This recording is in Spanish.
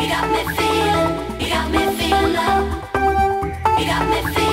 You got me feeling, you got me feeling love. You got me feeling.